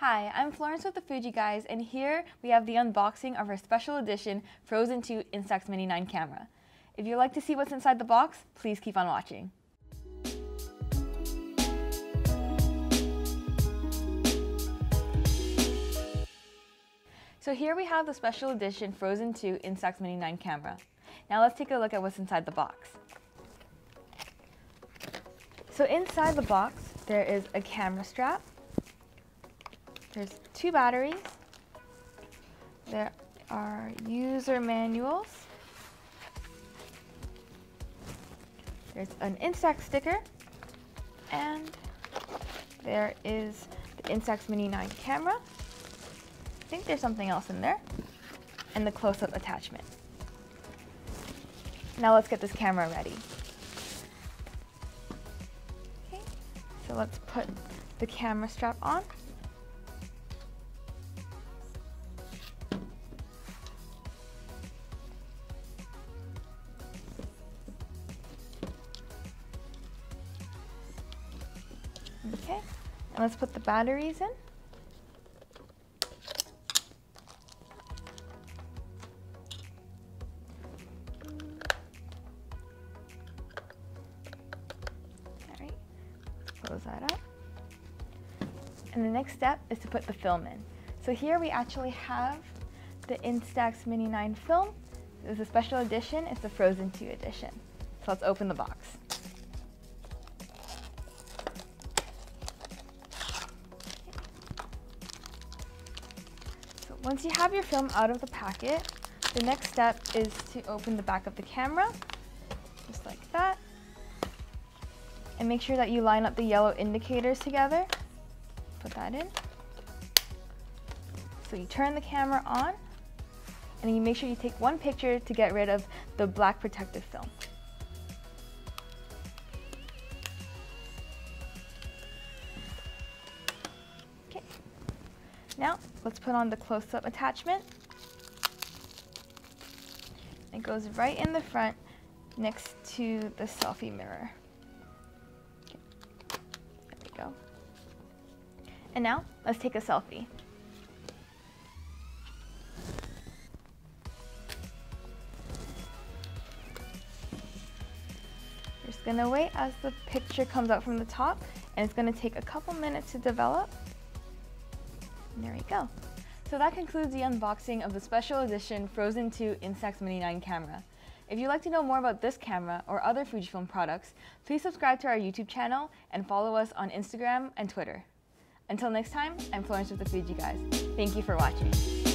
Hi, I'm Florence with the Fuji Guys, and here we have the unboxing of our special edition Frozen 2 Instax Mini 9 camera. If you'd like to see what's inside the box, please keep on watching. So here we have the special edition Frozen 2 Instax Mini 9 camera. Now let's take a look at what's inside the box. So inside the box, there is a camera strap. There's two batteries. There are user manuals. There's an Instax sticker. And there is the Instax Mini 9 camera I think there's something else in there. And the close-up attachment. Now let's get this camera ready. Okay, so let's put the camera strap on. Okay, and let's put the batteries in. close that up. And the next step is to put the film in. So here we actually have the Instax Mini 9 film. This is a special edition, it's the Frozen 2 edition. So let's open the box. Once you have your film out of the packet, the next step is to open the back of the camera, just like that and make sure that you line up the yellow indicators together. Put that in. So you turn the camera on and you make sure you take one picture to get rid of the black protective film. Okay. Now let's put on the close-up attachment. It goes right in the front next to the selfie mirror. There we go. And now, let's take a selfie. You're just gonna wait as the picture comes out from the top, and it's gonna take a couple minutes to develop. There we go. So that concludes the unboxing of the special edition Frozen 2 Instax Mini 9 camera. If you'd like to know more about this camera or other Fujifilm products, please subscribe to our YouTube channel and follow us on Instagram and Twitter. Until next time, I'm Florence with the Fuji Guys. Thank you for watching.